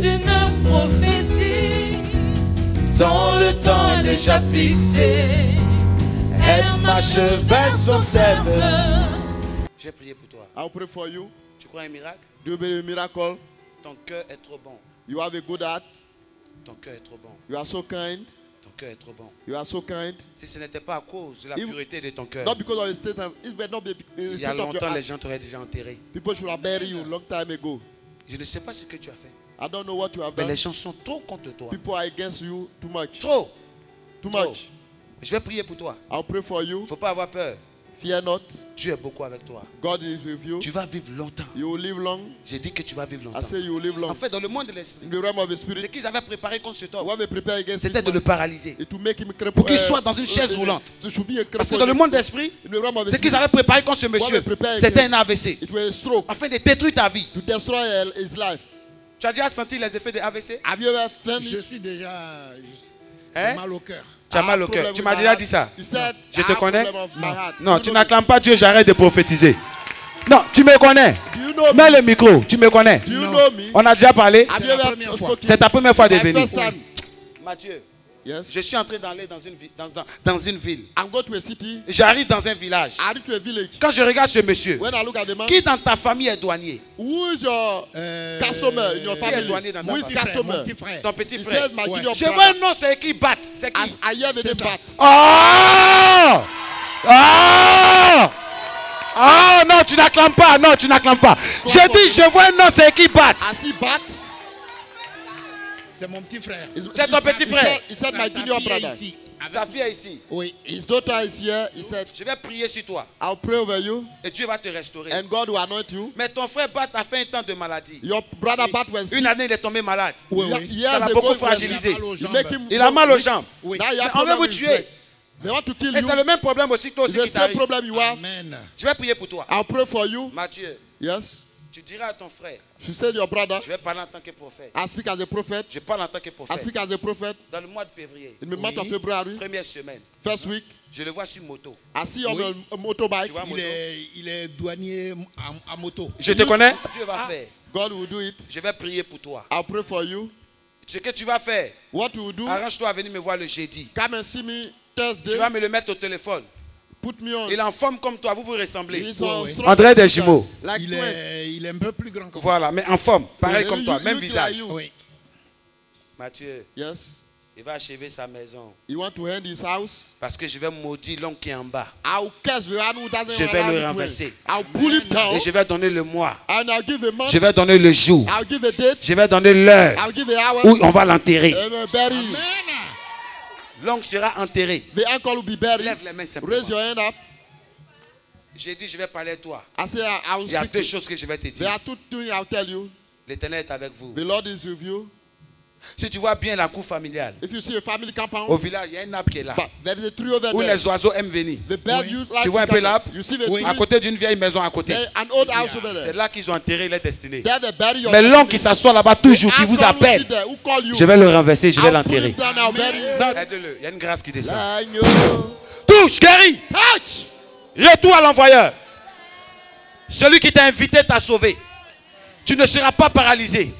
une prophétie dont le temps est déjà fixé. Elle m'achevait son terme. Je vais prier pour toi. I'll pray for you. Tu crois un miracle? Do you believe in miracle? Ton cœur est trop bon. You have a good heart. Ton cœur est trop bon. You are so kind. Ton cœur est trop bon. You are so kind. Si ce n'était pas à cause de la If- pureté de ton cœur, Not because of the state of it may not be il y a state of your longtemps, les heart. gens t'auraient déjà enterré. People should have buried you long time ago. Je ne sais pas ce que tu as fait. I don't know what you have Mais done. les gens sont trop contre toi. People are against you too much. Trop. Too Trop. much. Je vais prier pour toi. I'll pray for you. Faut pas avoir peur. Fear not. Dieu est beaucoup avec toi. God is with you. Tu vas vivre longtemps. You will live long. J'ai dit que tu vas vivre I longtemps. say you will live long. En fait, dans le monde de l'esprit, In the realm of the ce spirit, qu'ils avaient préparé contre cet homme, c'était de le paralyser. to make him cripple. Pour qu'il soit dans une chaise roulante. Parce que dans le monde of the ce qu'ils avaient préparé contre ce monsieur, c'était against- un AVC. it was a stroke Afin de détruire ta vie. to destroy his life. Tu as déjà senti les effets de AVC Have you ever felt Je suis déjà Hein? mal au cœur. Tu as mal au cœur. problem Tu m'as déjà dit ça. Said, Je te connais. Non, tu n'acclames pas Dieu, j'arrête de prophétiser. Non, tu me connais. you know Mets me? le micro, tu me connais. Do you know me? On a déjà parlé. C'est ta première fois de venir. Mathieu, Yes? je suis en train d'aller dans une, dans, dans- dans une ville. I'm going to a city. J'arrive dans un village. I to a village. Quand je regarde ce monsieur, When I look at the man, qui dans ta famille est douanier? who is your Euh, customer in your Qui est family? douanier dans ta Who is famille? Frère, mon customer? petit frère. Ton petit He frère. says my Ouais. Je vois un nom, c'est qui bat. C'est qui? As I hear the name ça. Bat. Oh Oh Oh non, tu n'acclames pas. Non, tu n'acclames pas. J'ai dit, je vois un nom, c'est qui bat. I see Bat. C'est mon petit frère. C'est ton petit frère. He said, my junior fille est brother. ici. Sa fille est ici. Oui. His daughter is here. He said, Je vais prier sur toi I'll pray over you et Dieu va te restaurer. and God will anoint you. Mais ton frère Bat a fait un temps de maladie. Your brother Bat was sick. Une année, il est tombé malade. Oui, oui. Ça l'a beaucoup fragilisé. Il a mal aux jambes. make him Il a mal aux jambes. Oui. On veut vous tuer. They want to kill Et c'est you. le même problème aussi toi aussi qui same t'arrive. problem you have. Amen. Je vais prier pour toi. I'll pray for you. Mathieu, Yes. Tu diras à ton frère, You said your brother. je vais parler en tant que prophète. I speak as a prophet. Je parle en tant que I prophète. speak as a prophet. Dans le mois de février, In the month of Oui. February, première semaine, first week, je le vois sur moto. I see on Oui. a, motorbike. Tu vois, Il moto? est, il est douanier à, à moto. Je te connais? Dieu va faire. God will do it. Je vais prier pour toi. I'll pray for you. Ce que tu vas faire, What you will do, arrange-toi à venir me voir le jeudi. come and see me Tu Thursday. vas me le mettre au téléphone. Put me on. Il est en forme comme toi, vous vous ressemblez. André des jumeaux. Like Il est, il est un peu plus grand que. Voilà, mais en forme, pareil Oui, comme toi, même visage. Mathieu, Yes. il va achever sa maison. You want to end his house? Parce que je vais maudire l'homme qui est en bas. I'll curse the one who doesn't Je vais le renverser. win. I'll pull him down Et je vais donner le mois. and I'll give a month. Je vais donner le jour. I'll give a date. Je vais donner l'heure I'll give a hour. où on va l'enterrer. L'oncle sera enterré. The uncle will be buried. Lève les mains Raise simplement. your hand up. J'ai dit, je vais parler à toi. I say, I- Il y a deux choses que je vais te There dire. are two things I'll tell you. L'éternel est avec vous. The Lord is with you. Si tu vois bien la cour familiale, If you see a family compound, au village, il y a un arbre qui est là. but there is a tree over Où there. les oiseaux aiment venir. The bird Oui. you like Tu vois un peu l'arbre? Oui. À côté d'une vieille maison à côté. C'est là qu'ils ont enterré bury your Mais l'oncle qui s'assoit là-bas toujours, qui vous appelle, je vais le renverser, je vais l'enterrer. aide-le, il y a une grâce qui descend. Touche, guéris. Touch! Retour à l'envoyeur. Celui qui t'a invité t'a sauvé. Tu ne seras pas paralysé.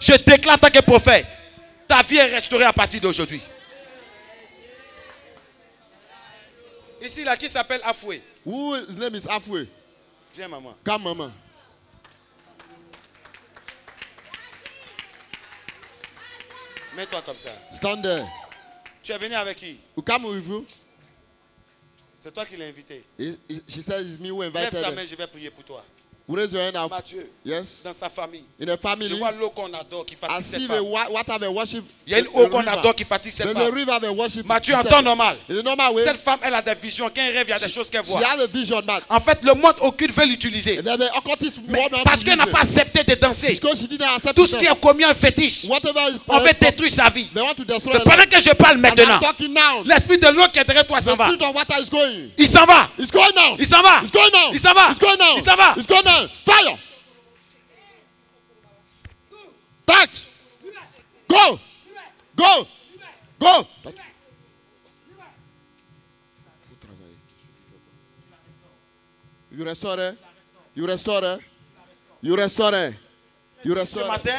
Je déclare en tant que prophète. Ta vie est restaurée à partir d'aujourd'hui. Ici, là, qui s'appelle Afoué. Who his name is Afwe? Viens, maman. Come, mama. Mets-toi comme ça. Stand there. Tu es venu avec qui? Who come with you? C'est toi qui l'as invité. He- he- she says it's me who Lève invited ta her. main, je vais prier pour toi. Raise your hand up. Mathieu, Yes. dans sa famille, In a je family, vois l'eau qu'on adore qui fatigue cette femme. Il y a une eau qu'on adore qui fatigue cette femme. Mathieu, en temps normal, cette femme, elle a des visions. Quand elle rêve, il y a des choses qu'elle voit. En fait, le monde occulte veut l'utiliser. Parce qu'elle n'a pas accepté de danser. Tout ce qui est commis en fétiche, on veut détruire sa vie. Mais pendant que je parle maintenant, l'esprit de l'eau qui est derrière toi s'en va. Il s'en va. It's going now. Il s'en va. Il s'en va. It's going now. Il s'en va. Now. Fire. Back. Go. Go. Go. You restore her. You restore her. You restore her. You Ce restore her. matin,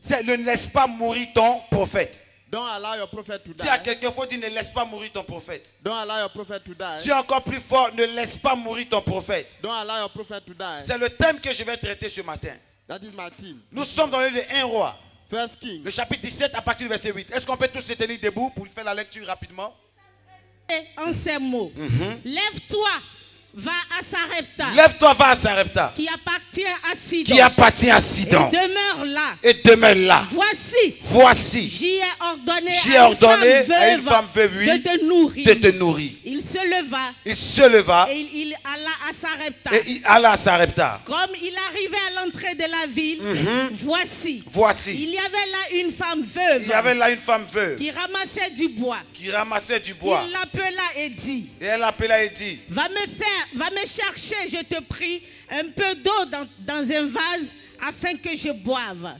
C'est ne laisse pas mourir ton prophète. Don't allow your prophet to Dis à die. quelqu'un, faut dire ne laisse pas mourir ton prophète. Don't allow your prophet to die. Dis encore plus fort, ne laisse pas mourir ton prophète. Don't allow your prophet to die. C'est le thème que je vais traiter ce matin. That is my team. Nous sommes dans le livre de 1 roi, First King. le chapitre 17 à partir du verset 8. Est-ce qu'on peut tous se tenir debout pour faire la lecture rapidement? En ces mots. Lève-toi, va à Sarepta, Lève-toi, va à Sarepta, qui appartient à Sidon, qui appartient à et Sidon, demeure là. et demeure là. Voici, Voici, j'y ai ordonné, J'ai à, ordonné une à une femme veuve oui, de te nourrir. de te nourrir. Il se leva Il se leva et il, il alla à Sarepta. et il alla à Sarepta. Comme il arrivait à l'entrée de la ville, voici, Voici, il y avait là une femme veuve il y avait là une femme veuve qui ramassait du bois. qui ramassait du bois. Il l'appela et dit, Et elle appela et dit, va me faire, va me chercher, je te prie, un peu d'eau dans, un vase afin que je boive.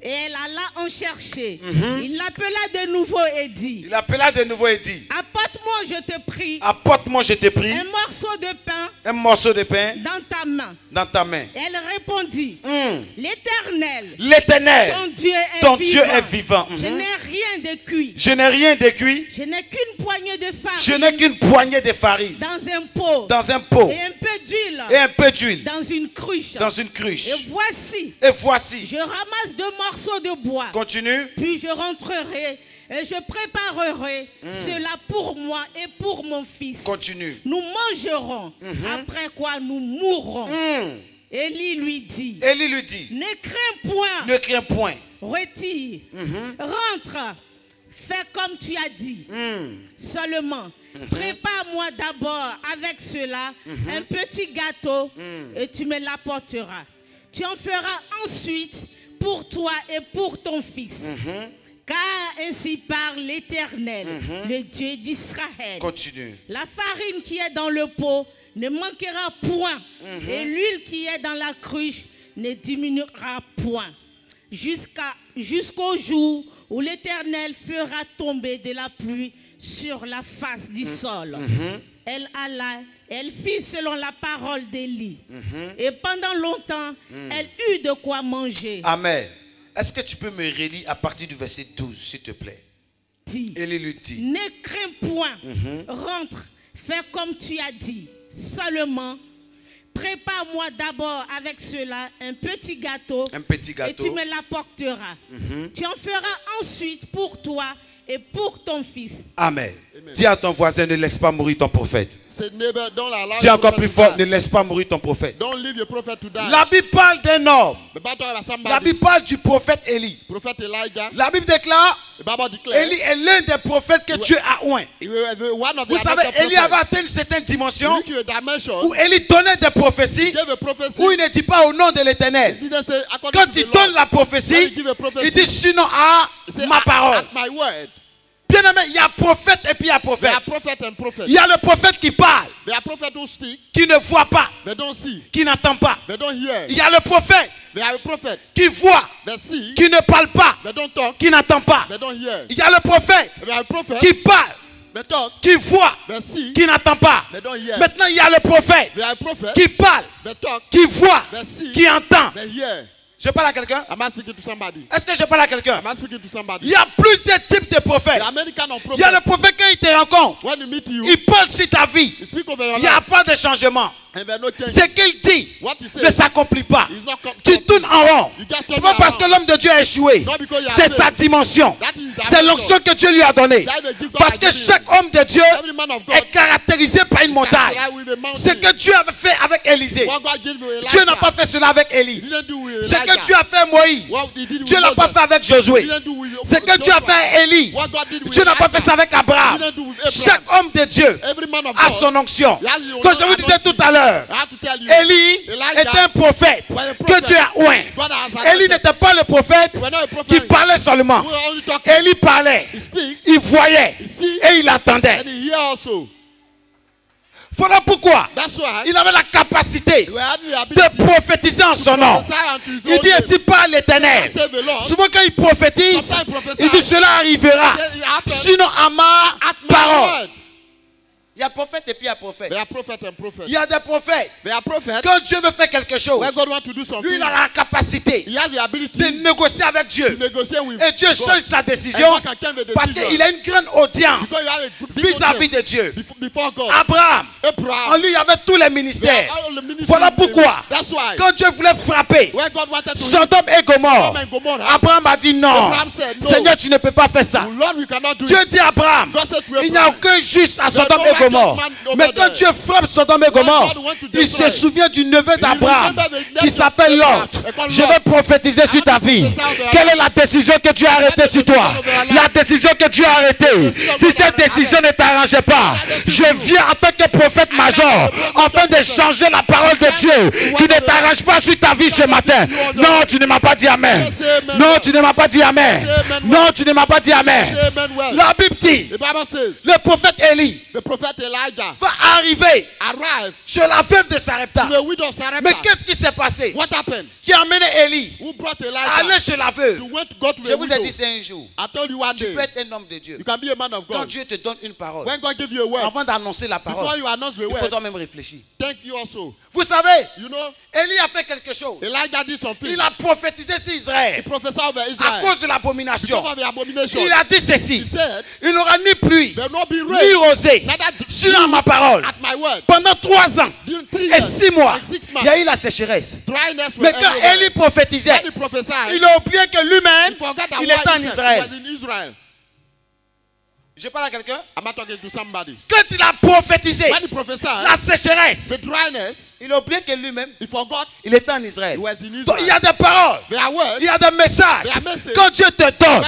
Et elle alla en chercher. Il l'appela de nouveau et dit, il appela de nouveau et dit, apporte-moi, je te prie, apporte-moi, je t'ai pris, un morceau de pain un morceau de pain dans ta main. dans ta main. Elle répondit, Hum. l'Éternel, L'éternel, ton Dieu est ton vivant. Dieu est vivant. Je Mhm. n'ai rien de cuit. Je n'ai rien de cuit, Je n'ai qu'une poignée de je farine n'ai qu'une poignée de farine dans un pot dans un pot et un peu d'huile et un peu d'huile dans une cruche. dans une cruche. Et voici, Et voici, je ramasse deux de bois. continue, Puis je rentrerai et je préparerai Hmm. cela pour moi et pour mon fils. continue. Nous mangerons, après quoi nous mourrons. Hum. Élie lui dit, Élie lui dit, ne crains point, ne crains point. retire, rentre, fais comme tu as dit. Hum. Seulement, prépare-moi d'abord avec cela un petit gâteau et tu me l'apporteras. Tu en feras ensuite pour toi et pour ton fils. Car ainsi parle l'Éternel, le Dieu d'Israël. Continue. La farine qui est dans le pot ne manquera point, et l'huile qui est dans la cruche ne diminuera point, jusqu'à jusqu'au jour où l'Éternel fera tomber de la pluie sur la face du sol. Elle alla, elle fit selon la parole d'Élie, et pendant longtemps, elle eut de quoi manger. Amen. Est-ce que tu peux me relire à partir du verset 12, s'il te plaît? Élie lui dit, Ne crains point, rentre, fais comme tu as dit. Seulement, prépare-moi d'abord avec cela un petit gâteau, un petit et gâteau. tu me l'apporteras. Tu en feras ensuite pour toi et pour ton fils. Amen. Dis à ton voisin, ne laisse pas mourir ton prophète. Dis your encore prophet plus fort, die. ne laisse pas mourir ton prophète. Don't leave your prophet to die. La Bible parle d'un homme. La. Bible parle du prophète Élie. La Bible déclare. Élie est l'un des prophètes que Dieu a oint. Vous savez, Élie avait atteint une certaine dimension où Élie donnait des prophéties où il ne dit pas au nom de l'éternel. Quand il donne la prophétie, il dit sinon à ma "At- parole. Bien aimé, il y a prophète et puis il y a prophète. Il y a le prophète qui parle, speak. qui ne voit pas, They don't see. qui n'entend pas. They don't hear. Il y a le prophète qui voit, They see. qui ne parle pas, They don't talk. qui n'entend pas. They don't hear. Il y a le prophète qui parle, talk. qui voit, see. qui n'entend pas. Maintenant, il y a le prophète qui parle, talk. qui voit, qui entend. Je parle à quelqu'un? Est-ce que je parle à quelqu'un? Il y a plusieurs types de prophètes. Il y a le prophète quand il te rencontre, il parle sur ta vie. Il n'y a pas de changement. No change. Ce qu'il dit ne s'accomplit pas. Tu tournes en rond. C'est pas parce que l'homme de Dieu a échoué. C'est sa dimension. C'est l'onction que Dieu lui a donnée. Parce que chaque homme de Dieu est caractérisé par une montagne. Ce que Dieu avait fait avec Élisée, Dieu n'a pas fait cela avec Élie. Ce que. Dieu a fait avec Moïse, Dieu n'a pas fait avec Josué. Ce que Dieu a fait avec Élie, Dieu n'a pas fait ça avec Abraham. Chaque homme de Dieu a son onction. Comme je vous disais tout à l'heure, Tell you. Élie est un prophète que. Dieu a oint. Élie n'était pas le prophète qui parlait seulement. Élie parlait, il voyait et il attendait. Voilà pourquoi il avait la capacité de prophétiser en son nom. Il dit ainsi par l'éternel? Souvent quand il prophétise, il dit cela arrivera. Sinon à ma parole. Il y a prophète et puis il y a prophète. There are prophets and prophets. Il y a des prophètes. There are prophets Quand Dieu veut faire quelque chose, where God wants to do lui, il a la capacité He has the ability de négocier avec Dieu. negotiate with Et Dieu God. change sa décision And parce qu'il a une grande audience vis-à-vis de Dieu. before, before God. Abraham, en lui, il y avait tous les ministères. Voilà pourquoi, That's why. quand Dieu voulait frapper Sodome et Gomorre, Abraham a dit non. Abraham said no. Seigneur, tu ne peux pas faire ça. Lord, Dieu it. dit à Abraham, il n'y a aucun juste à Sodome et righteous Gomorre. Mais quand. Dieu frappe Sodome et Gomorre, il se souvient du neveu d'Abraham qui s'appelle Lot. Je vais prophétiser sur ta vie. Quelle est la décision que tu as arrêtée sur toi? La décision que tu as arrêtée. Si cette décision ne t'arrangeait pas, je viens en tant que prophète major afin de changer la parole de Dieu qui ne t'arrange pas sur ta vie ce matin. Non, tu ne m'as pas dit Amen. Non, tu ne m'as pas dit Amen. Non, tu ne m'as pas dit Amen. La Bible dit, le prophète Élie Elijah va arriver arrived chez la veuve de Sarepta. Mais qu'est-ce qui s'est passé? What happened? Qui a amené Élie? Who brought à Elijah? Aller chez la veuve Je vous ai dit, c'est un jour. I told you one Tu peux être un homme de Dieu. you can be a man of Quand God. Dieu te donne une parole, When God give you a word, avant d'annoncer la before parole, you announce the il faut word, toi-même réfléchir. thank you also. Vous savez, You know, Élie a fait quelque chose. Elijah did something. Il a prophétisé sur He Israël prophesied over à cause de l'abomination. Il a dit He ceci said, il n'aura ni pluie, ni rosée sur ma parole. at my word. Pendant trois ans three et six mois, il y a eu la sécheresse. Mais quand. Élie prophétisait, il a oublié que lui-même, il était en Israël. he was in Israel. Je parle à quelqu'un? Quand il a prophétisé la sécheresse, the dryness, il a oublié que lui-même, il était en Israël. Donc il y a des paroles, words. il y a des messages. Quand Dieu te donne,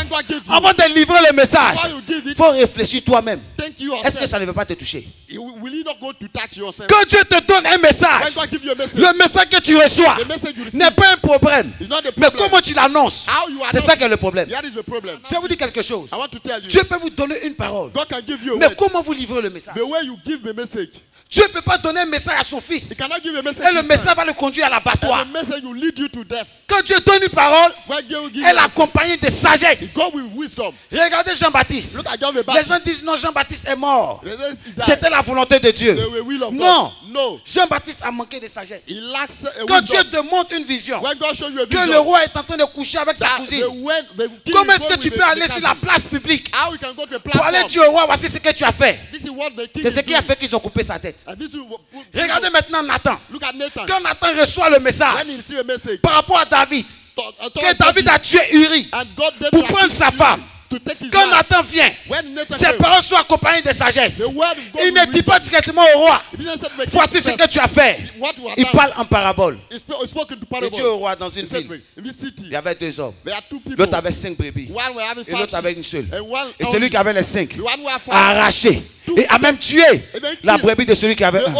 avant de livrer le message, il faut réfléchir toi-même. Est-ce que ça ne veut pas te toucher? Will you not go to touch yourself? Quand Dieu te donne un message, message, le message que tu reçois n'est pas un problème. Mais comment tu l'annonces? C'est ça qui est le problème. Je vais vous dire quelque chose. I want to tell you. Dieu peut vous donner une parole. God can give you a Mais word. comment vous livrez le message? The way you give the message. Dieu ne peut pas donner un message à son He fils. cannot give a message. Et le to message son. va le conduire à l'abattoir. And the message will lead you to death. Quand Dieu donne une parole, When elle you, accompagne de sagesse. with wisdom. Regardez Jean-Baptiste. Look at John the Les Baptist. gens disent non, Jean-Baptiste est mort. They say he died. C'était la volonté de Dieu. The will of God. Non. No. Jean-Baptiste a manqué de sagesse. He lacks a Quand Dieu te montre une vision, When God shows you a que le roi est en train de coucher avec sa cousine, comment est-ce que tu peux aller sur la place publique How you can go to a pour aller dire au roi, voici ce que tu as fait C'est ce qui a fait qu'ils ont coupé sa tête. Regardez maintenant Nathan. Look at Nathan. Quand Nathan reçoit le message par rapport à David, to- uh, to- que David a tué Uri pour prendre sa femme. Quand. Nathan vient, ses paroles sont accompagnées de sagesse. Il ne dit pas directement au roi, voici ce que tu as fait. Il parle en parabole. Il dit au roi dans une ville, il y avait deux hommes. L'autre avait cinq brebis. Et l'autre avait une seule. Et celui qui avait les cinq a arraché et a même tué la brebis de celui qui avait un.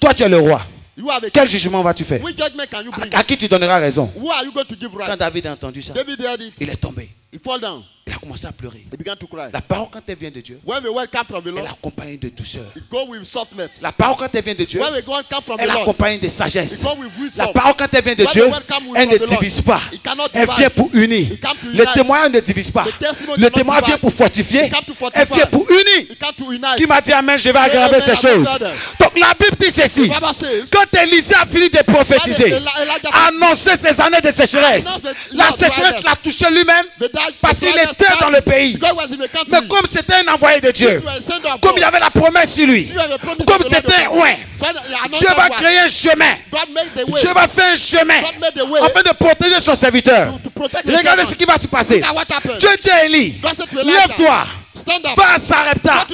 Toi, tu es le roi. Quel jugement vas-tu faire? Bring? À qui tu donneras raison? Quand? David a entendu ça, il est tombé. Il a commencé à pleurer. He began to cry. La parole, quand elle vient de Dieu, When the word comes from the elle Lord, accompagne de douceur. it go with softness. La parole, quand elle vient de Dieu, When the word comes from the elle Lord, accompagne de it sagesse. go with wisdom. La parole, quand elle vient de When Dieu, the word comes with elle ne from the Lord, divise pas. it cannot Elle divide. vient pour unir. It comes to Le unite. témoin ne divise pas. The testimony Le cannot témoin divide. vient pour fortifier. It comes to Elle vient pour unir. It comes to unite. Qui m'a dit Amen, je vais aggraver Amen, ces amen, choses. Donc la Bible dit ceci. Says, Quand Élisée a fini de prophétiser, When Elijah- annoncer ces années de sécheresse, Annonce la sécheresse l'a touché lui-même the parce the qu'il father dans le pays. Mais comme c'était un envoyé de Dieu, comme il y avait la promesse sur lui, comme c'était anointed Dieu va créer un chemin. Dieu va faire un chemin afin de protéger son serviteur. Regardez ce qui va se passer. Dieu dit à Élie, lève-toi. Va à Sarepta.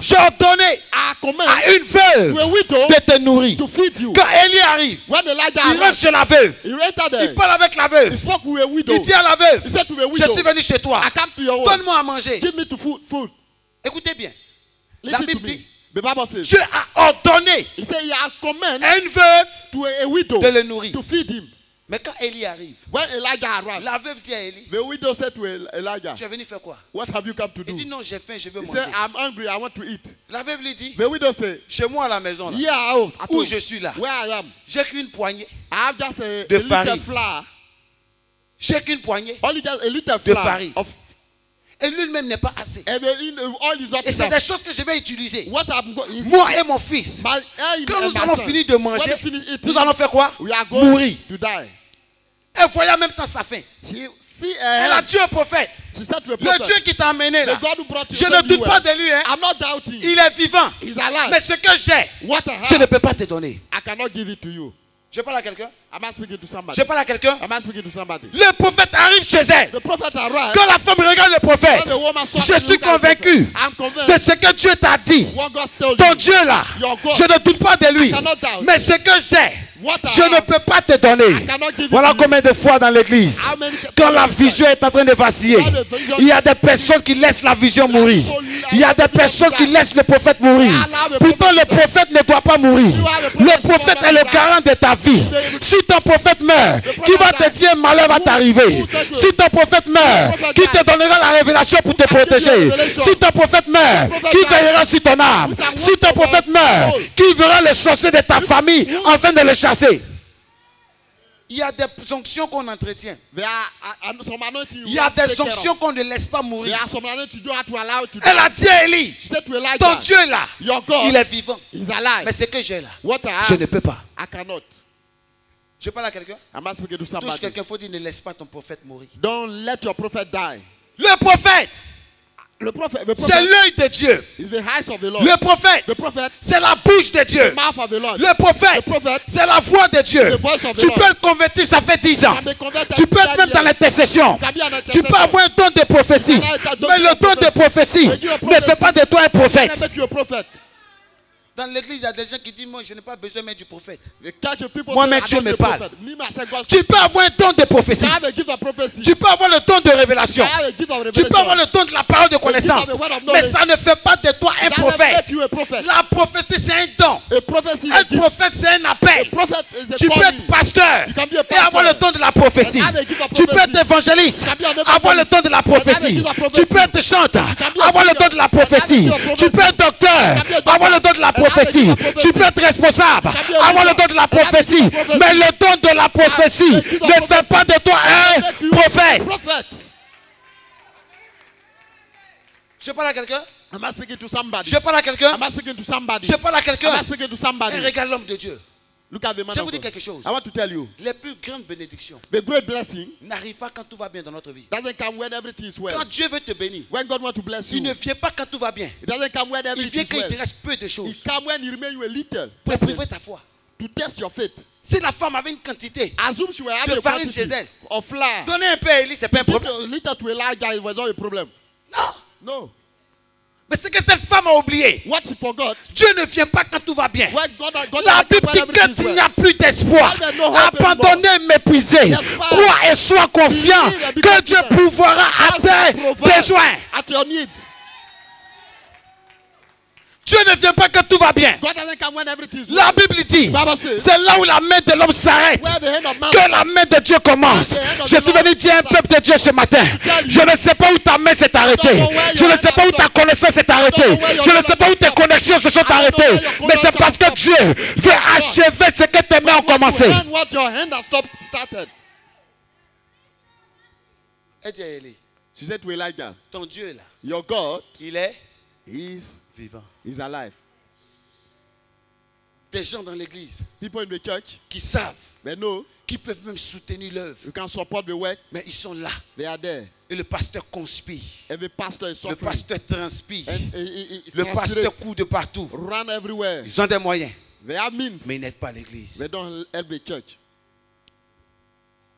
J'ai ordonné à une veuve de te nourrir. Quand Élie arrive, il rentre chez la veuve. Il parle avec la veuve. Il dit à la veuve, je suis venu chez toi. Donne-moi à manger. Give me to food. food. Écoutez bien. La Bible dit, Dieu a ordonné à une veuve de le nourrir. Mais quand Élie arrive, When Elijah arrived, la veuve dit à Élie, the widow said to El- Elijah, tu es venu faire quoi? What have you come to Il do? dit non, j'ai faim, je veux He manger. said, I'm hungry, I want to eat. La veuve lui dit, The widow said, chez moi à la maison, là, Yeah, oh, où home, je suis là, where I am, j'ai qu'une poignée. I have just a, De a little farine. J'ai qu'une poignée. only just a little De farine. of Et l'huile même n'est pas assez. Uh, is not Et c'est des choses que je vais utiliser. Moi et mon fils. Quand and nous allons finir de manger, nous allons faire quoi? Mourir. Elle voyait en même temps sa faim. She see Elle a tué un prophète. Le Dieu qui t'a amené là. Je ne doute pas de lui. Hein. I'm not doubting. Il est vivant. He's alive. Mais ce que j'ai, je ne peux pas te donner. I cannot give it to you. Je parle à quelqu'un Je parle à quelqu'un? Le prophète arrive chez elle. Quand la femme regarde le prophète, je suis convaincu de ce que Dieu t'a dit. Ton. Dieu là, je ne doute pas de lui. Mais ce que j'ai, je ne peux pas te donner. Voilà combien de fois dans l'église, quand la vision est en train de vaciller, il y a des personnes qui laissent la vision mourir. Il y a des personnes qui laissent le prophète mourir. Pourtant, le prophète ne doit pas mourir. Le prophète est le garant de ta vie. Si ton prophète meurt, qui va te dire un malheur va t'arriver? Si ton prophète meurt, qui te donnera la révélation pour te protéger? Si ton prophète meurt, qui veillera sur ton âme? Si ton prophète meurt, qui verra les sorciers de ta famille afin de les chasser? Il y a des onctions qu'on entretient. Il y a des of. qu'on ne laisse pas mourir. Elle a dit à Élie, ton Dieu là, Your God il est vivant. Mais ce que j'ai là, je ne peux pas. Je parle à quelqu'un? Touche quelqu'un, faut dire ne laisse pas ton prophète mourir. Don't let your prophet die. Le prophète, The prophet, the c'est l'œil de Dieu. the eyes of the Lord. Le prophète, c'est la bouche de Dieu. the mouth of the Lord. Le prophète, c'est la voix de Dieu. The voice of the Tu Lord. peux être converti, ça fait 10 ans. Tu peux être même dans l'intercession. Tu peux avoir un don de prophétie. Mais le don de prophétie ne fait pas de toi un prophète. make you a prophet? Dans l'église, il y a des gens qui disent Moi, je n'ai pas besoin même du prophète. Moi, mais Dieu me parle. Tu peux avoir un don de prophétie. Tu peux avoir le don de révélation. Tu peux avoir le don de la parole de connaissance. Mais ça ne fait pas de toi un prophète. La prophétie, c'est un don. Gift. prophète, c'est un appel. Tu peux être pasteur et avoir le don de la prophétie. Tu peux être évangéliste, avoir le don de la prophétie. Tu peux être chanteur, avoir le don de la prophétie. Tu peux être docteur, avoir le don de la a prophétie. Tu peux être responsable, avoir le don de la prophétie. Mais le don de la prophétie ne fait pas de toi un prophète. Je parle à quelqu'un? Je parle à quelqu'un? Je parle à quelqu'un? Et regarde l'homme de Dieu. Look at the man Je vous dis quelque chose. I want to tell you, Les plus grandes bénédictions the great blessing n'arrivent pas quand tout va bien dans notre vie. doesn't come when everything is well. Quand Dieu veut te bénir, When God wants to bless you, il ne vient pas quand tout va bien. it doesn't come when Il everything vient is quand il well. te reste peu de It choses comes when He remains you a little pour éprouver ta foi. to test your faith. Si la femme avait une quantité, Assume she were having De farine chez elle. of flour. donnez un peu à Élie, c'est pas un problème. little to Elijah, it was not a problem. Non. No. Mais c'est que cette femme a oublié. What she forgot, Dieu ne vient pas quand tout va bien. when God, God La Bible dit qu'il well. n'y a plus d'espoir. Yes, Father. Crois et sois confiant que Dieu pourvoira à tes besoins. Dieu ne vient pas quand tout va bien. La. Bible dit, c'est là où la main de l'homme s'arrête. Que la main de Dieu commence. Je suis venu dire à un peuple de Dieu ce matin. Je ne sais pas où ta main s'est arrêtée. Je ne sais pas où ta connaissance s'est arrêtée. Je ne sais pas où tes connexions se sont arrêtées. Mais c'est parce que Dieu veut achever ce que tes mains ont commencé. When what your hand has stopped started. Et dit à Élie, She said to Elijah, ton Dieu là, Your God il est is vivant. is alive. Des gens dans l'église People in the church, qui savent, they know qui peuvent même soutenir l'œuvre, you can support the work. mais ils sont là. They are there. Et le pasteur conspire. Every pastor is Le pasteur transpire. and he- he- he- Le transpirate, pasteur court de partout. run everywhere. Ils ont des moyens, They have means. mais ils n'aident pas l'église. They don't help the church.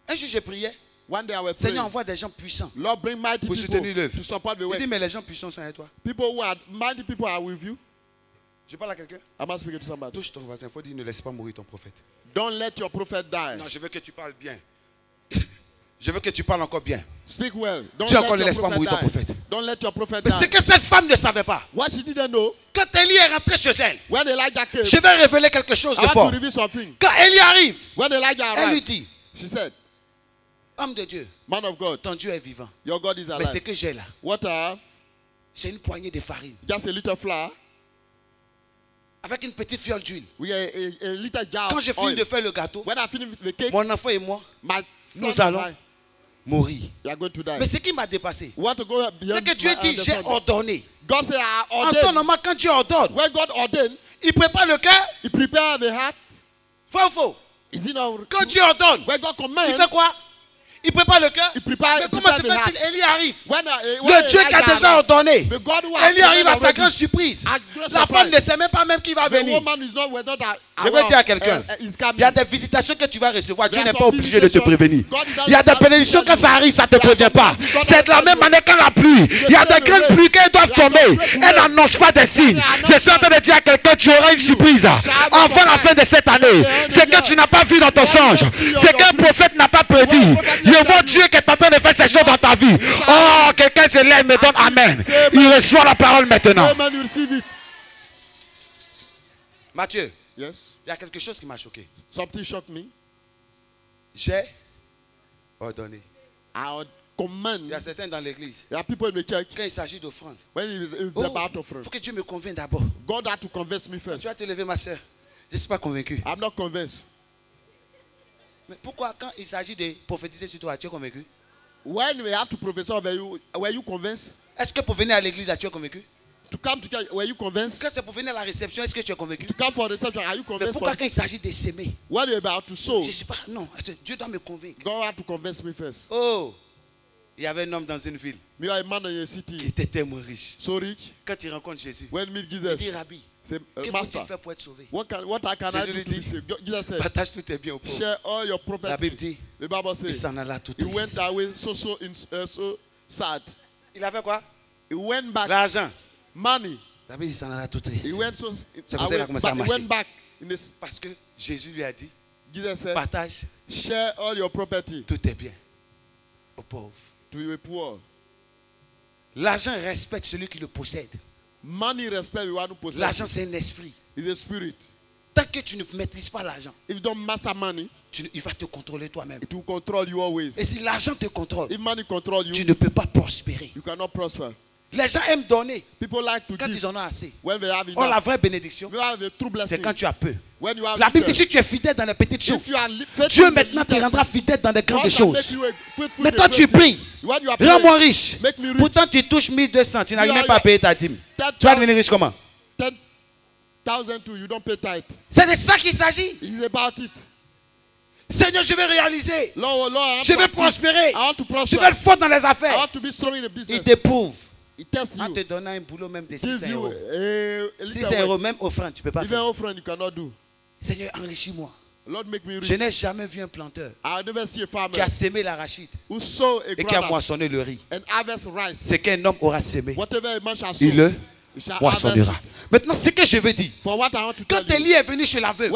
Un jour, j'ai prié. One day I was Seigneur, envoie des gens puissants Lord, bring mighty pour people soutenir l'œuvre. Il dit, mais les gens puissants sont avec toi. People who are mighty people are with you. Je parle à quelqu'un. Touche ton voisin. Il faut dire, ne laisse pas mourir ton prophète. Don't let your prophet die. Non, je veux que tu parles bien. Je veux que tu parles encore bien. Speak well. Don't let encore ne your laisse pas mourir ton die. prophète. Don't let your prophet Mais die. que cette femme ne savait pas. What she didn't know, Quand Élie est rentré chez elle, when came, je vais révéler quelque chose I de fort. Quand Élie arrive, When Elijah elle lui dit, she said, homme de Dieu, Man of God, ton Dieu est vivant. your God is Mais ce que j'ai là, What I have, c'est une poignée de farine just a little flour avec une petite fiole d'huile. a, a, a little jar Quand j'ai fini de faire le gâteau, When I finish the cake, mon enfant et moi, nous allons mourir. You are going to die. Mais ce qui m'a dépassé, c'est que Dieu dit j'ai ordonné. God say I quand Dieu ordonne, When God il prépare le cœur. He prepare the heart. Faux ou faux? Is it not? Quand Dieu ordonne, When God il fait quoi? Il prépare le cœur. Mais comment se fait-il? Élie arrive When, uh, when Le Dieu qui a déjà ordonné. Élie arrive à sa grande surprise. La femme ne sait même pas même qui va venir. Je veux dire à quelqu'un, uh, is il y a des visitations que tu vas recevoir. Dieu n'est pas obligé de te prévenir. Il y a des bénédictions quand ça arrive, ça ne te prévient pas. C'est de la même manière que la pluie. Il y a des grandes pluies qui doivent tomber. Elle n'annonce pas des signes. Je suis en train de dire à quelqu'un, tu auras une surprise. Enfin, la fin de cette année. Ce que tu n'as pas vu dans ton songe. Ce qu'un prophète n'a pas prédit. Je vois Dieu qui est en train de faire ces choses dans ta vie. Oh, quelqu'un se lève, me donne Amen. Il reçoit la parole maintenant. Mathieu, Yes. il y a quelque chose qui m'a choqué. Something shocked me. J'ai ordonné. I would command. Il y a certains dans l'église. There are people in the church Quand il s'agit d'offrande, when it is oh, about il offering. faut que Dieu me convainque d'abord. God had to convince me first. Tu vas te lever, ma soeur. Je ne suis pas convaincu. I'm not convinced. Mais pourquoi, quand il s'agit de prophétiser sur toi, tu es convaincu? When we have to prophesy over you, were you convinced? Est-ce que pour venir à l'église, tu es convaincu? To come to church, were you convinced? Quand c'est pour venir à la réception, est-ce que tu es convaincu? To come for reception, are you Mais convinced? pourquoi For, quand il s'agit de s'aimer? When you're about to sow, Je ne suis pas. Non, Dieu doit me convaincre? God had to convince me first. Oh Il y avait un homme dans une ville Me, I'm a man in a qui city, était tellement riche. so rich. Quand il rencontre Jésus, When meet il Jesus, dit Rabbi, say, uh, que faut-il Master, faire pour être sauvé? What can what I can I Jésus do lui dit? Jesus said, Partage tous tes biens aux pauvres. share all your La property. Bible dit The Bible il says s'en alla tout he went triste. away so so in, uh, so sad. Il a fait quoi? He went back L'argent. money. La Bible dit il s'en alla tout triste. He went so C'est comme ça qu'il a commencé à but he marcher. went back in this. Parce que Jésus lui a dit Jesus said, partage share all your property tous tes biens aux pauvres. to the poor. L'argent respecte celui qui le possède. Money respect you want to possess. L'argent, c'est un esprit. is a spirit. Tant que tu ne maîtrises pas l'argent, If you don't master money, tu il va te contrôler toi-même. it will control you always. Et si l'argent te contrôle, If money control you, tu ne peux pas prospérer. you cannot prosper. Les gens aiment donner People like to quand give ils en ont assez. when they have Oh, la vraie bénédiction, c'est quand tu as peu. When you have La Bible dit si tu es fidèle dans les petites choses, Dieu maintenant te rendra fidèle dans les grandes choses. Mais toi, tu pries. Rends-moi riche. Pourtant, tu touches 1200, tu n'arrives même pas à payer ta dîme. Tu vas devenir riche comment? 10,000 too, you don't pay tithe. C'est de ça qu'il s'agit. Seigneur, je vais réaliser. Lord, Lord, Je vais prospérer. I want to Je vais être fort dans les I affaires. want to be strong in the Il t'éprouve. It tests En te donnant un boulot même de Give 600 you euros. a little 600 euros, même offrande, tu ne peux pas Even faire. offering you cannot do. Seigneur, enrichis-moi. Lord, make me Je rich. n'ai jamais vu un planteur qui a sémé l'arachide et qui a moissonné le riz. C'est qu'un homme aura sémé. Il le moissonnera. Maintenant, ce que je veux dire, quand Élie est venu chez l'aveugle,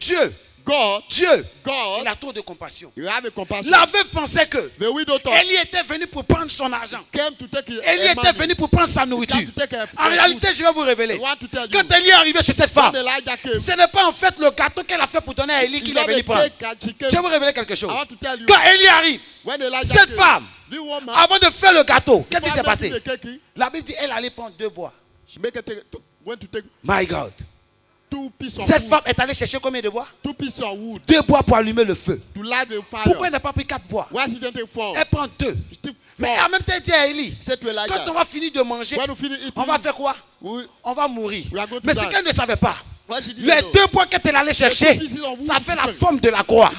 Dieu, God, Dieu, God, il a trop de compassion. you have a compassion. L'aveugle pensait que Élie était venu pour prendre son argent. a était venu pour prendre sa nourriture. En réalité, je vais vous révéler. Quand Élie est arrivé chez cette femme, ce n'est pas en fait le gâteau qu'elle a fait pour donner à he qu'il est venu a prendre. Je vais vous révéler quelque chose. Quand Élie arrive, cette femme, avant de faire le gâteau, qu'est-ce qui s'est passé? La Bible dit elle allait prendre deux bois. My God. Cette femme est allée chercher combien de bois? Deux bois pour allumer le feu. Pourquoi elle n'a pas pris quatre bois? Elle prend deux. Mais en même temps, elle dit à Élie, quand on va finir de manger, on va faire quoi? On va mourir. Mais ce qu'elle ne savait pas, les deux bois qu'elle chercher, pieces of wood ça fait la forme de la croix.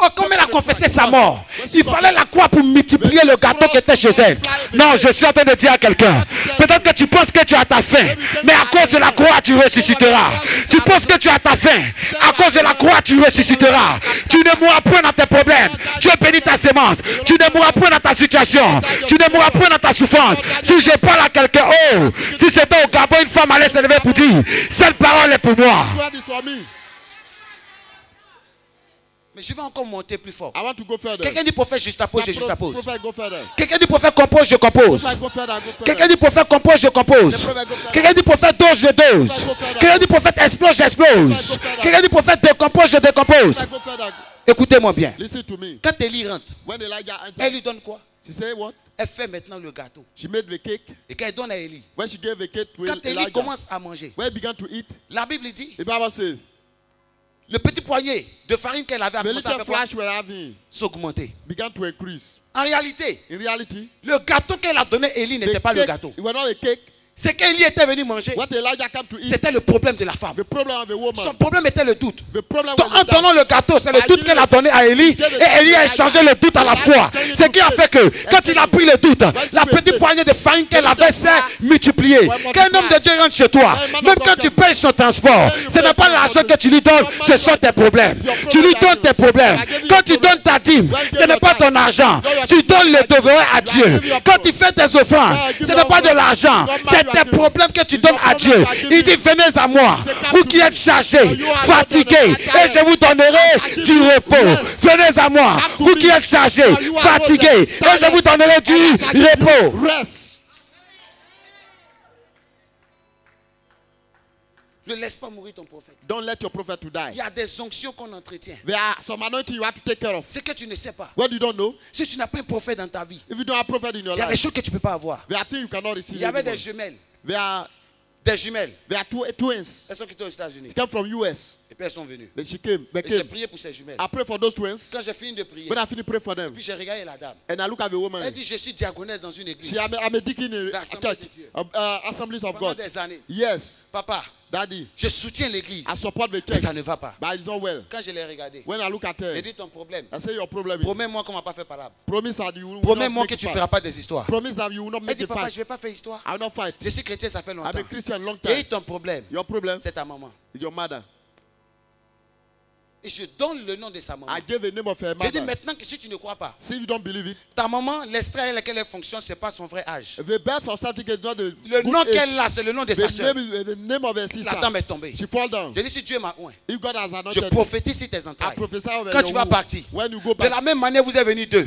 Oh, comme elle a confessé sa mort, il fallait la croix pour multiplier le gâteau qui était chez elle. Non, je suis en train de dire à quelqu'un, peut-être que tu penses que tu as ta faim, mais à cause de la croix, tu ressusciteras. Tu penses que tu as ta faim, à cause de la croix, tu ressusciteras. Tu ne mourras point dans tes problèmes. Tu as béni ta sémence. Tu ne mourras point dans ta situation. Tu ne mourras point dans ta souffrance. Si je parle à quelqu'un, oh, si c'était au Gabon, une femme allait se lever pour dire, cette parole est pour moi. Swear this for me. Mais je vais encore monter plus fort. Quelqu'un dit prophète, juste appose, je go further. Quelqu'un dit prophète, compose, je compose. Quelqu'un dit prophète, compose, je compose. Quelqu'un dit prophète, dose, je dose. Quelqu'un dit prophète, explose, j'explose. Quelqu'un dit prophète, décompose, je décompose. Écoutez-moi bien. Quand Élie rentre, elle lui donne quoi? Elle fait maintenant le gâteau. She made the cake. Et quand elle donne à to quand Elijah, commence à manger, la Bible dit, le petit poignet de farine qu'elle avait commencé à faire S'augmenter. En réalité, In reality, le gâteau qu'elle a donné Élie n'était pas le cake, gâteau. Ce qu'Élie était venu manger, c'était le problème de la femme. Son problème était le doute. Donc, en donnant le gâteau, c'est le doute qu'elle a donné à Élie. Et Élie a échangé le doute à la foi. Ce qui a fait que, quand il a pris le doute, la petite poignée de farine qu'elle avait s'est multipliée. Qu'un homme de Dieu rentre chez toi, même quand tu payes son transport, ce n'est pas l'argent que tu lui donnes, ce sont tes problèmes. Tu lui donnes tes problèmes. Quand tu donnes ta dîme, ce n'est pas ton argent. Tu donnes le devoir à Dieu. Quand tu fais tes offrandes, ce n'est pas de l'argent. C'est tes problèmes que tu donnes à Dieu. Il dit, venez à moi, vous qui êtes chargés, fatigués, et je vous donnerai du repos. Venez à moi, vous qui êtes chargés, fatigués, et je vous donnerai du repos. Ne laisse pas mourir ton prophète. Don't let your prophet to Il die. y a des onctions qu'on entretient. There are some anointing you have to take care of. Ce que tu ne sais pas. What you don't know, Si tu n'as pas un prophète dans ta vie, if you don't have prophet in your il y a des life, choses que tu ne peux pas avoir. there are things you cannot receive. Il y avait des jumelles. There are Des jumelles. there are two twins. Elles sont quittées aux États-Unis. Came from US. Et puis elles sont venues. Then she came. They Et j'ai prié pour ces jumelles. I pray for those twins. Quand j'ai fini de prier, When I finish pray for them, puis j'ai regardé la dame. and I look at the woman, Elle dit Je suis diaconesse dans une église. she I'm a, I'm a deacon in a church, uh, uh, Assemblies of Pendant God. des années. Yes, Papa, Daddy, je soutiens l'église. I support the Mais church, ça ne va pas. but it's not well. Quand je l'ai regardé, When I look at her, j'ai dit ton problème. I say your problem Promets-moi qu'on ne va pas faire palabre. promise that you will Promets-moi que tu ne feras pas des histoires. Promise that you will not Elle make dit it Papa, fight. je ne vais pas faire histoire. I will not fight. Je suis chrétien, ça fait I'm longtemps. a Christian long Et time. ton problème, Your problem c'est ta maman. your mother. Et je donne le nom de sa maman. I gave the name of her J'ai dit mother. maintenant que si tu ne crois pas, See if you don't believe it. ta maman, l'extrait avec lequel elle fonctionne, ce n'est pas son vrai âge. The birth of certificate is not the Le nom qu'elle a, c'est le nom de sa soeur. name, is, the name of her La dame est tombée. She fall down. J'ai dit si Dieu m'a oint, je prophétise sur tes entrailles. Quand tu vas partir, When you go de la même manière, vous êtes venus deux.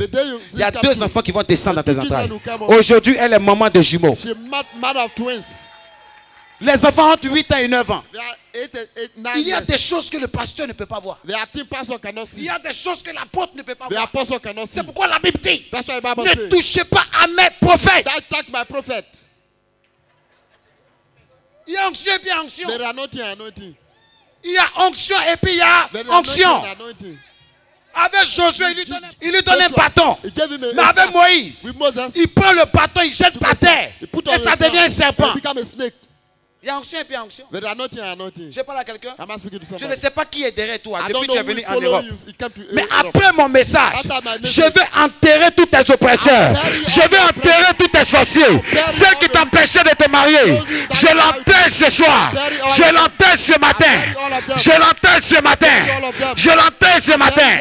Il y a deux enfants qui vont descendre dans tes entrailles. Aujourd'hui, elle est maman de jumeaux. She mad, mother of twins. Les enfants ont 8 ans et 9 ans. Il y a des choses que le pasteur ne peut pas voir. Il y a des choses que l'apôtre ne peut pas voir. C'est pourquoi la Bible dit ne touchez pas à mes prophètes. Il y a onction et puis onction. Il y a onction et puis il y a onction. Avec Josué, il lui donne, il lui donne un bâton. Mais avec. Moïse, il prend le bâton, il jette par terre. Et ça devient un serpent. Il y a onction et puis anointing. Je parle à quelqu'un. Je ne sais pas qui est derrière toi I depuis que tu es venu en Europe. Mais après mon message, je vais enterrer tous tes oppresseurs. Je vais all enterrer tous tes sorciers. Ceux qui t'empêchaient de te marier. Je l'enterre ce soir. Je l'enterre ce matin. Je l'enterre ce matin. Je l'enterre ce matin.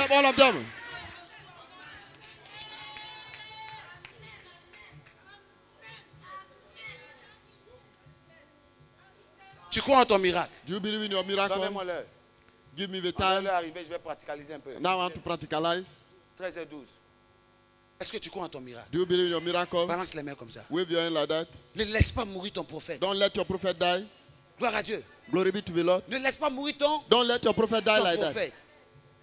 Tu crois en ton miracle Do you believe in your miracle? Donnez-moi l'heure. Give me the Quand time. l'heure arrivée, je vais pratiqualiser un peu. Now I want to practicalize. 13 et 12. Est-ce que tu crois en ton miracle? Do you believe in your miracle? Balance les mains comme ça. Wave your hand like that. Ne laisse pas mourir ton prophète. Don't let your prophet die. Gloire à Dieu. Glory be to the Lord. Ne laisse pas mourir ton, Don't let your prophet die ton like that. prophète.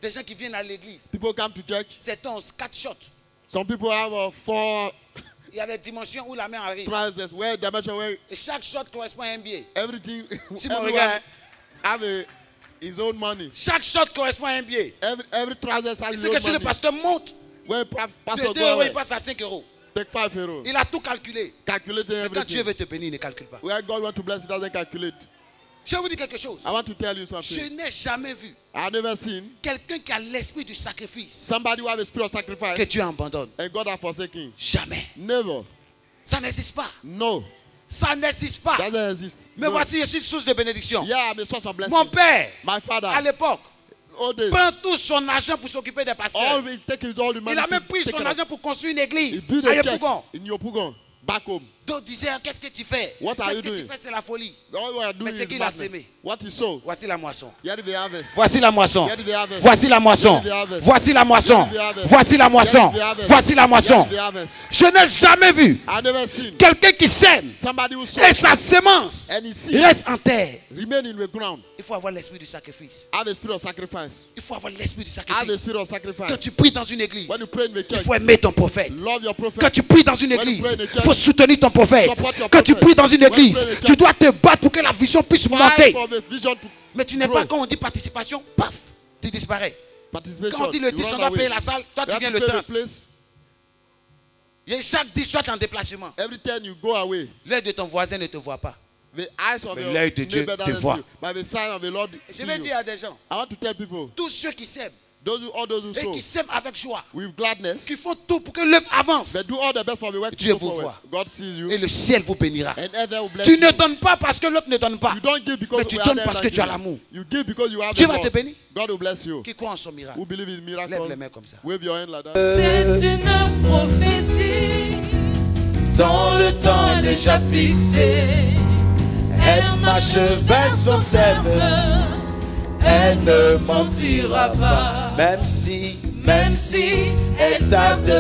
Des gens qui viennent à l'église. People come to church. C'est 11, 4 shots. Some people have uh, four Il y a des dimensions où la main arrive. trousers, where dimension, where Et chaque shot correspond à un billet. everything, Si mon everyone regard, have a, his own money. chaque shot correspond à un billet. Every, every trousers has his que si le pasteur monte de pastor 2 go euros, il passe à 5 euros. take five euros. Il a tout calculé. Calculating Mais quand Dieu veut te bénir, il ne calcule pas. Where God want to bless, he doesn't calculate. Je vous dire quelque chose. I want to tell you Je n'ai jamais vu quelqu'un qui a l'esprit du sacrifice somebody who have a spirit of que Dieu abandonne. and God has forsaken. Jamais. Never. Ça n'existe pas. No. Ça n'existe pas. Doesn't exist. Mais No. voici, je suis une source de bénédiction. Yeah, I'm a source of blessing. Mon père, My father, à l'époque, all prend tout son argent pour s'occuper des pasteurs. take all the money. Il a même pris son argent pour construire une église à Yopougon. in Yopougon, back home. D'autres disaient, qu'est-ce que tu fais Qu'est-ce que tu fais? C'est la folie. Mais ce qu'il a sow, Voici la moisson. Voici la moisson. Voici la moisson. Voici la moisson. Voici la moisson. Voici la moisson. Je n'ai jamais vu quelqu'un qui sème et sa sémence reste en terre. Il faut avoir l'esprit du sacrifice. Il faut avoir l'esprit du sacrifice. Quand tu pries dans une église, il faut aimer ton prophète. Quand tu pries dans une église, il faut soutenir ton prophète. Quand tu pries dans une église, pray in the tu dois te battre pour que la vision puisse monter. for the vision to Mais tu n'es pas, quand on dit participation, paf. tu disparais. Quand on dit le you 10, run on doit payer la salle, toi You tu viens le pay the 30. place. Et chaque 10 soit en déplacement. Every time you go away, L'œil de ton voisin ne te voit pas. the eyes of Mais l'œil de Dieu te voit. see you, but the sign of the Lord Je vais dire à des gens, I want to tell people, tous ceux qui s'aiment those who, all those who et sow qui s'aiment avec joie, with gladness, qui font tout pour que l'œuvre avance they do all the best for the work to Dieu vous voit. God sees you, et le ciel vous bénira. and heaven will bless Tu ne donnes pas parce que l'autre ne donne pas. You don't give because Mais tu donnes parce like que tu as l'amour. Dieu the va te bénir. God will bless you. Qui croit en son miracle Who believe in Lève les mains comme ça. Wave your hand like that. C'est une prophétie dont le temps est déjà fixé. Elle m'achevait son thème. Elle ne mentira pas, Même si même si elle tarde.